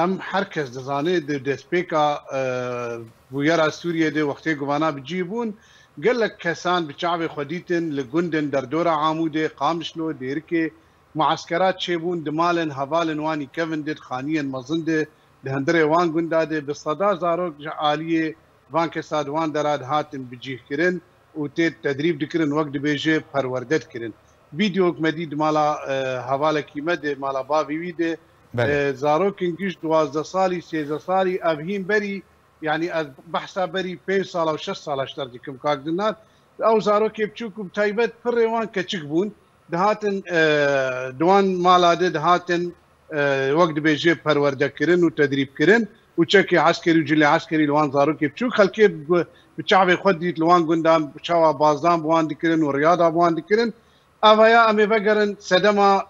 ئەم هەر کەس دەزانێت دەستپێکا بویەرە سووریە دێ وەختێ گووانا بجی بوون گەلک کەسان بچاوێ خودیتن لە گوندن دەردۆرە عامودێ قامشلۆ دێرکێ معسکەرات چێبوون دمالن هەڤالن وانی کەوندت خانیان مەزندێ لە هەندرێ وان گوندادێ بە سەدا زارۆک عالیە وان کەسات وان دەرات هاتن بجیهکردن و تێت تدریب دکردن وەک دبێژێ پەروەردەت کردن. ویدیوک مەدی مالا هەواالەکی مەدێ مالا باوی ویدێ بله. زارۆکنگیش دوازدە ساڵی سێزە ساڵی ئەبهیم بەری ینی بەحسا بەری پێ ساڵ و 6 ساڵە شەردیکم کاکدنات ئەو زارۆکێ بچووکم تایبەت پڕێوان کەچک بوون دەهاتن دوان ماڵادە دەهاتن وەک دەبێژێ پەروەردەکردن و تەدریبکردن وچەکی عسکەری و جلی عسکەری لەوان زارۆکێ بچوو خەلکێ بچاوێ خودیت لەوان گوندان بچاوە بازدان بوان دیکردن و ڕیادا بوان دیکردن Avaya amevegerin sedema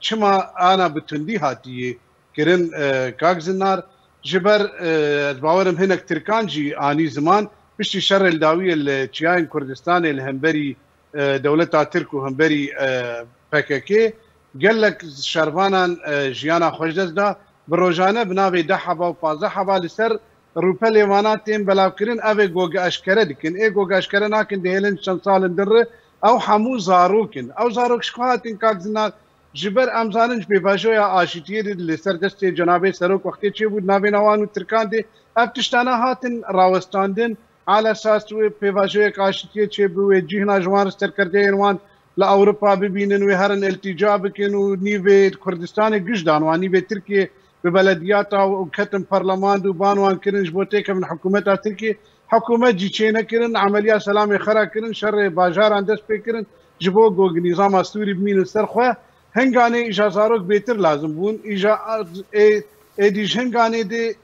çima ana bi tundî hatiye kirin kagzinnar ji ber bawerim hinek tirkan jî anî ziman piştî şerê dawiyê li Çiyayên Kurdistanê li hemberî dewleta Tirk û hemberî PKK gelek şervanan jiyana xwejdest da bi rojane bi navê de heva û pazde heva li ser rûpelê wana tên belavkirin ev ê gogeşkere dikin. Ê gogeşkere nakin dihêlin çend salên din re ew hemû zarok in ew zarok ji hatin kakzina ji ber em zanin ji pêvajoya aşîtiyê de li ser destê cenabê serok wextê çêbû navên ewan û Tirkandê ev tiştana hatin rawestandin ala esas wê pêvajoyek aşîtiyê çêbû wê cihna ji serkerdeyên wan li Ewropa bibînin wê herin eltîca bikin û nîvê Kurdistanê gişdan wan nîvê Tirkiye bi belediyata û ketin parlaman û banwan kirin ji bo têkevin hikûmeta Tirkiye حکومت جیچه نکرن عملیا سلام خرا کرن شر باجاران دست پکرن جبو گوگ نظام استوری بمین سر خو هنگانه اجازارک بهتر لازم بون ایجا ادیش هنگانه دی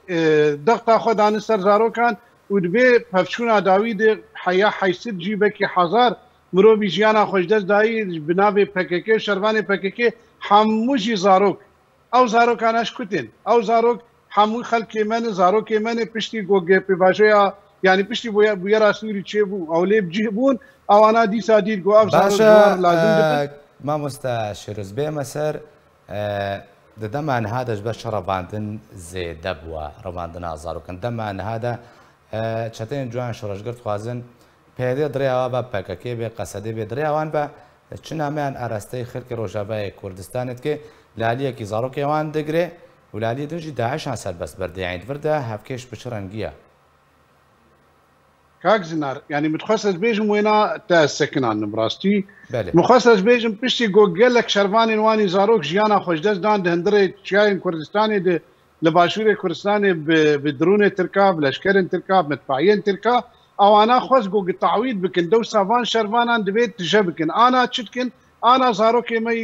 دغتا خو دان سر زاروکان او دبه پفچونا داوی دی حیا حیسد جیبه کی هزار مرو بی جیانا خوشدست دایی بناوی پککه شروان پککه هموشی زاروک او زاروکانش کتین او زاروک همو خلک من زاروک من پشتی گوگه پی باجویا يعني بشتي تشيبو او پشتی بۆ بە ێرا سووری چێبوو ئەو لێ بجێبوون ئەوانا دیسا دیرگۆ مسر مامۆستا شرز بێمە هذا باش هادەش زي دبوا زێ دەبووە كان ئازارکن دەمان هذا چەتەن جوان شرج شڕژگر خوازن پێدێ درێاوە بە پەکەکێ بێ قەسەدە بێ درێوان بە چ نامیان ئاراستەی خەرکی ڕۆژاوای کوردستانت کێ وان زارۆکێوان دەگرێ ولالی دژی داعشان سەر بەس بەردەیانیت وردا هەفکێش بچ ڕەنگیە کاکزینار ینی متخواست بێژم وێنا تا سەکنان ڕاستی مخواست بێژم پشتی گۆگەلێک شەروانی وانی زارۆک ژیانە خۆشدەستدان هەندرێ چیاین کوردستانی د لە باشوورێ کوردستانی بدرونێ ترکاب لەشکرن ترکاب متپاەن ترکا ئەوانە خۆست گۆ گتاوید بکن دە و ساوان شەروانان دەبێت تژە بکن ئانا چتکن ئانا زارۆکێمەی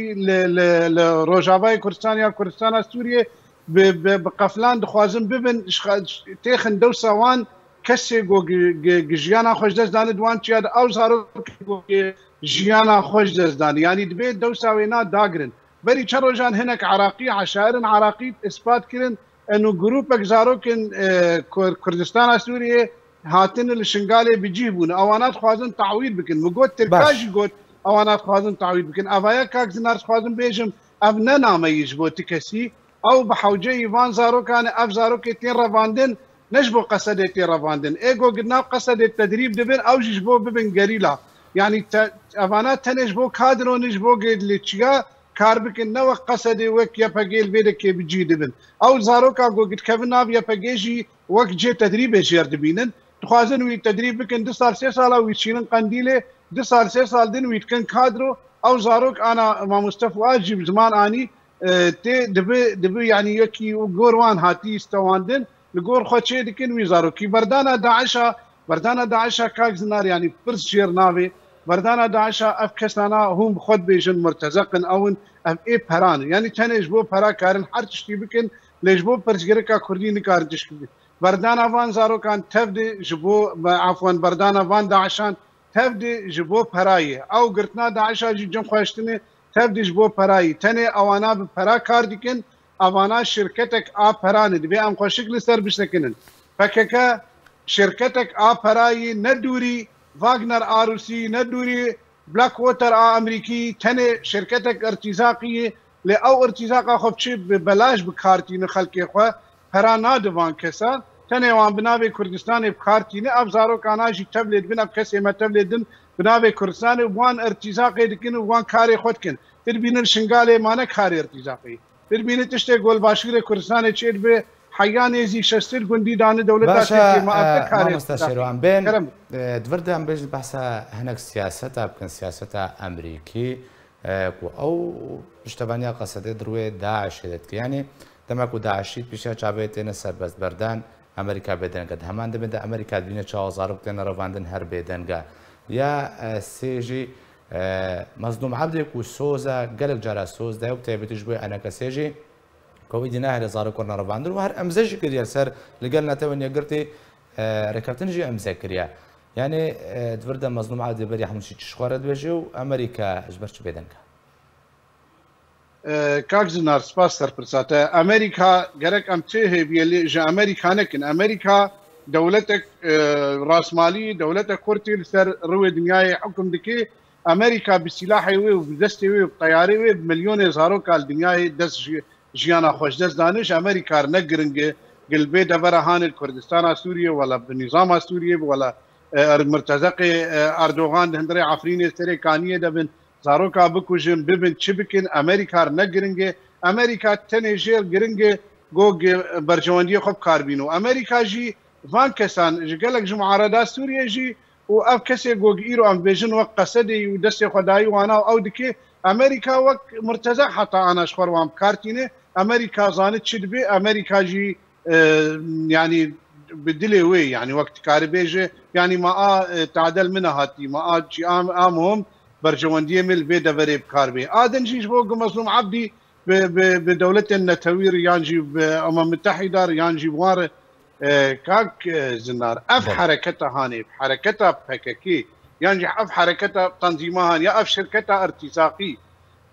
لە ڕۆژاوای کوردستانیا کوردستانە سووریە بە قەفلان دخوازم ببن تێخن دە ساوان، کەسێک گژیانە خۆش دەستدانە دوان چیاد ئەو ژیانە خۆش دەستدانی ینی دەبێت دەوساوێنا داگرن بەری چە ڕۆژان هەنێک عراقی عشاعرن عراقی ئسپات کردن ئەن و گرروپێک زارۆکن کوردستانە سووریە هاتن لە شنگالێ بجی بوون ئەوانات خوازن تاویل بکن مگوت ترکاژی گوت ئەوانات خوازن تاویل بکن ئەڤە کاک زنار خوازم بێژم ئەم نەنامەیش بۆ تکەسی ئەو بە حوجەی وان زارۆکانە ئەف زارۆکێ تێن ڕەواندن نش بۆ قەسەدێکی ڕەواندن ئێگۆ گرناو قەسەدێک تەدریب دەبن ئەو ژش بۆ ببن گەریلا یعنی ئەوانە تەنێش بۆ کادرۆنیش بۆ گێت لێ چیا کار بکنەوە قەسەدێ وەک یەپەگەل بێدە کێبجی دەبن ئەو زارۆکا گۆگرتکەون ناو یەپەگێژی وەک جێ تەدریبێ ژێر دەبینن دخوازن وی تەدریب بکن دو سال سێ ساڵا ویچینن قندیلێ دو سال سێ سال دن ویتکن کادرۆ ئەو زارۆک ئانا مامۆستەف واجیب زمان ئانی تێ دەبێ یعنی یەکی و گۆڕوان هاتی ستەواندن لگور خوچه دکن ویزارو کی بردانا داعشا بردانا داعشا کاک زنار یعنی پرس شیر ناوی بردانا داعشا اف کسانا هم خود بیجن مرتزقن اون اف ای پران یعنی چنه اجبو پرا کارن هر تشتی بکن لجبو پرسگرکا کردی نکارن تشتی بکن بردانا وان زارو کان تفدی جبو عفوا بردانا وان داعشان تفدی جبو پرایه او گرتنا داعشا جی جم خوشتنه تفدی جبو پرایه تنه اوانا به پرا کار دیکن اوانا شرکتک آپرانی دی بیام خو شکل سر بیش نکنن فکر که شرکتک پرایی ندوری واگنر آروسی ندوری بلک ووتر آ امریکی تنه شرکتک ارتیزاقیه لی او ارتیزاقا خوب چی ببلاش بکارتین خلکی خواه پرا نادوان کسا تنه وان بناوی کردستان بکارتین ابزارو کاناجی تبلید بنا کسی ما تبلیدن بناوی کردستان وان ارتیزاقی دکن وان کاری خود کن تر بینن شنگال کاری ارتیزاقی گل به دولت ببینێت هم گۆلباشگرێک کوردستانی چێت بێ حیانێزی شەستر گوندیدانە دەولەتشێوان او دوردان ها قصده دروی سیاسەتا بکەن که یعنی دمه که داعشید دروێ داعشێت یانی تین و بردن امریکا امریکا تێنە همان بەردان ئەمریکا امریکا امریکا چه ئەمریکا بینە چاوازار بکەنە هر بیدن بێدەنگە یا سیجی مەزدوم عبدێک و سۆزە گەلک جارە سۆز دای و تایبەتش بۆی ئەنەکە سێژی کۆویدی ناهێ زار کۆ نەڕباندر و هەر ئەمزەژی کردە سەر لەگەل ناتەوەن یەگرتی ڕێککردنژی ئەمزە کریە یعنی دووردە مەزلوم عادی بەری هەمووشی چشخوارە دوێژێ و ئەمریکا ژبەرچ بێدەنکە کاک زنار سپاس سەرپرساتە گرک گەرەک ئەم چێ هێبیە ژە ئەمریکانەکن ئەمریکا دەولەتێک ڕاستمالی دەولەتە کورتی لسر ڕوێ دنیای حکم دکێ امریکا به سلاح وی او دست وی طیاره وی میلیون هزارو کال دنیای دست جیانا خوش دست دانش امریکا نه گرنګ قلبه د برهان کردستان سوریه ولا بنظام سوریه ولا مرتزق اردوغان هندره عفرین استری کانیه دبن زارو کا بکوجن ببن چبکن امریکا نه گرنګ امریکا تنجیر گرنګ گوګ برجواندی خوب کاربینو امریکا جی وان کسان جګلک جمعاره دا سوریه جی و ئەو کەسێک گۆگیر و ئەمبێژن وەک قەسەدی و دەستێ خدایی وانا و ئەو دکێ ئەمریکا وەک مرتەزە حتا ئاناش خۆوام کارتینێ ئەمریکا زانت چ بێ ئەمریکاژی ینی بدلێ وێ ینی وەک کاربێژێ ینی ما تعدل منە هاتی ما ئامۆم بەرژەوەندیە مل بێ دەبەرێ بکاربێ ئادنجیش بۆ گمەزلوم عبدی بدەولەتێن نەتەویر یانجی ئەمە متحیدار یانجی وارە إيه، كاك إيه، زنار اف حركتها هاني بحركتها بهككي يعني اف حركتها تنظيمها يا اف شركتها ارتزاقي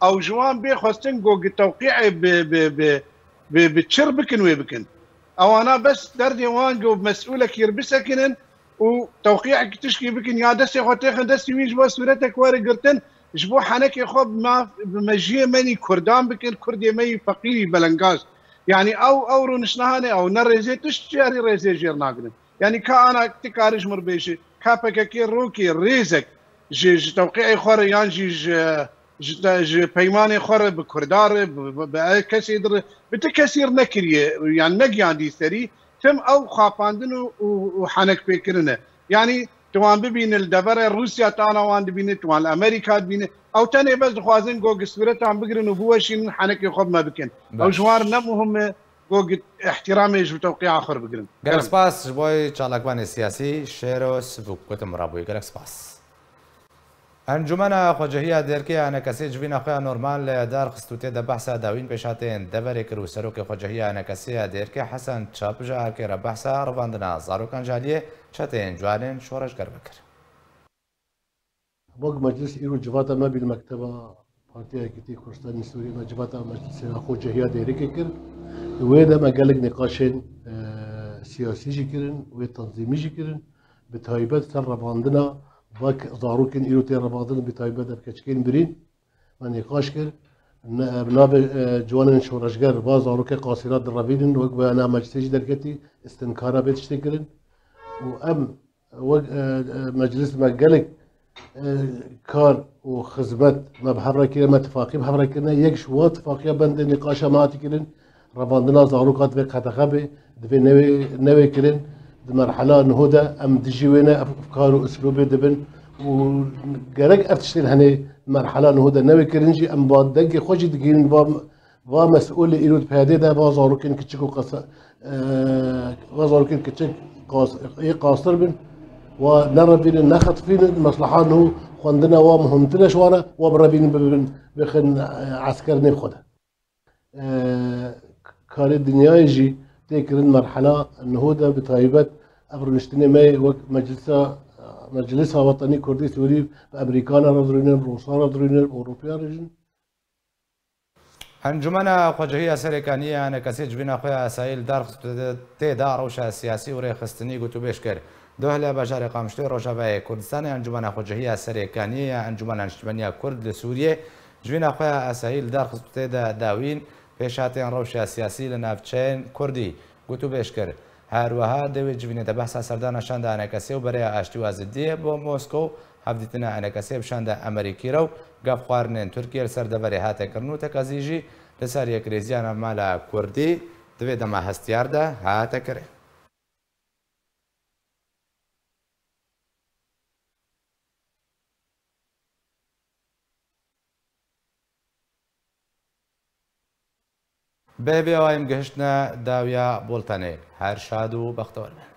او جوان بي خوستن جو التوقيع ب ب ب ب بتشربكن ويبكن او انا بس دردي وان جو مسؤولك يربسكن وتوقيعك تشكي بكن يا دسي خو تاخن دسي وين جوا صورتك واري قرتن جبو حنك يا خو بمجيه مني كردان بكن كردي مي فقيري بلنقاز یعنی ئەو ئەو ڕونشنانێ ئەو نەڕێزێ تشتیاری ڕێزێ ژێر ناگرن یعنی کاناکتی کارش مربێشی کاپەکەکی ڕووکی ڕێزێک ژێژتەوقی خۆرە یانجی پەیمانی خۆرە بە کوردارە کەسی در بتە کەسیر نەکریە یان نەگیان دیسەری تم ئەو خاپاندن و حەنەک پێکردنە یعنی توان روسیه روسیه رووسیا بین توال توان بینه. تنه ئەو خوازین بەس گو هم بگرن و بوەشین حەنەکی ما بکەن بله. او نه، نەمهمە گۆگت احترامش و تەوقی آخر بگرن گەرسپاس بله. بۆی چالاکوان سیاسی شێرۆ سبوو مرابوی ڕابووی ئەنجومە خۆجهەیە دەرکیانە که جوینە خۆیان نۆرمال لە دار خست و تێدە بەسا داوین پێشاتێن دەبەرێ کرد و سەرۆکی خۆجهەیانە کەسەیە دێرکە حەسەن چاپژە هەرکێرە بەسا ڕڤاندنا زارۆکان جالیە چەتێن جوانێن شۆڕش گەر بکرد. وەک مجلس ئیر و جواتە مەبیل مەکتتەبە پارتیەکتی کوردستانی سووری مەجباتە مەجلسێنە کر دێرەکە کرد وێ دەمە سیاسی جی کرن وی تنظیمی جی کرن به تایبەت سر ڕەڤاندنا، وەک زارروکن ئیر و تێڕەبادن بتایبە كتشكين برین من یقاش کرد بنابێ جوانن شۆڕژگەر با زارروکە قاسیرات ڕەبیدن وەک بە نامەجتێژی دەرکەتی ئستنکارە مجلس کرد. و ئەم مەجلس مجلس کار و خزمەت مەبهڕێکی مەتفاقی یک یەک بند فاقیە ما نقاشە رواندنا ڕەواندنا زارروکات بێ قەتەخە بێ نوی نوی مرحله نهودا ام دجيوينا افكار واسلوب دبن وقرق افتشتل هني مرحله نهودا نوي كرنجي ام باد دقي خوجي دقين با با مسؤول ايرود بهدي دا با زاروكين كتشكو قص اه، با زاروكين كتشك قاص اي قاصر بن ونرى بين نخط فين المصلحه انه خوندنا ومهمتنا شوانا وبربين بخن عسكرني بخدها اه، كاري الدنيا يجي تكرن مرحله النهوده بطيبه افرونشتنی می وک مجلسا مجلس وطنی کردی سوری امریکان را درینن روسان را درینن اروپیا رژن انجمن خواجهی سرکانی انا کسی جبینا خوی اسایل در تی دا روش سیاسی و ریخستنی گوتو بیش کرد دوهلا بجار قامشتی روشاوی کردستان انجمن خواجهی سرکانی انجمن انشتمنی کرد لسوریه جوینا خوی اسایل در خستبتی دا داوین پیشاتین روش سیاسی لنافچین کردی گوتو بیش کرد هەروەها دەوێت جوینێتە بەسا سەردانەشاندا ئەنەکەسی و بەرەیە ئاشتی وازدیە بۆ مۆسکۆ و هەفتیتنە ئەنەکەسێ بشاندا ئەمریکیرە و گەف خواردنێن تورکیە سەردەبەری هاتەکردن و تەکەزیژی لەسەر یەکرێزیانە مالا کوردی دوێ دەما هەستیاردا هاتەکرێت. به بێوای گشتنه داویا بولتنه هر شاد و بەختەوەرمێن